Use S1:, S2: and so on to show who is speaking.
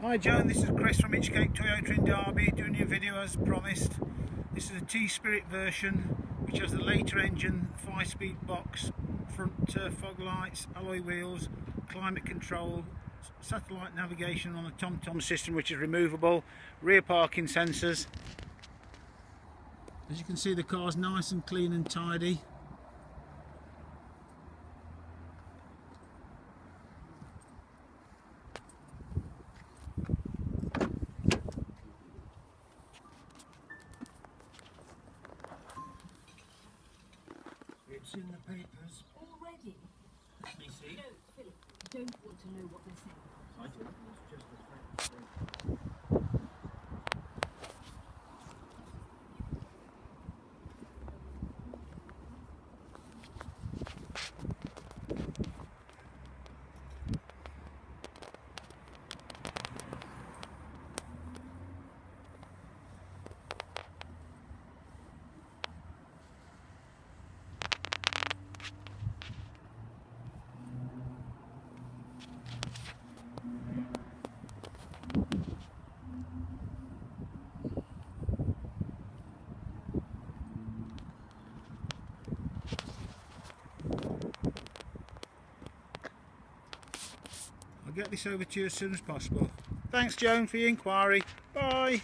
S1: Hi Joan, this is Chris from Inchcape Toyota in Derby doing your video as promised. This is a T-Spirit version which has the later engine, 5-speed box, front uh, fog lights, alloy wheels, climate control, satellite navigation on the TomTom system which is removable, rear parking sensors. As you can see the car's nice and clean and tidy. It's in the papers.
S2: Already?
S1: Let me see.
S2: No, Philip, don't want to know what they're saying.
S1: I'll get this over to you as soon as possible. Thanks Joan for your inquiry. Bye.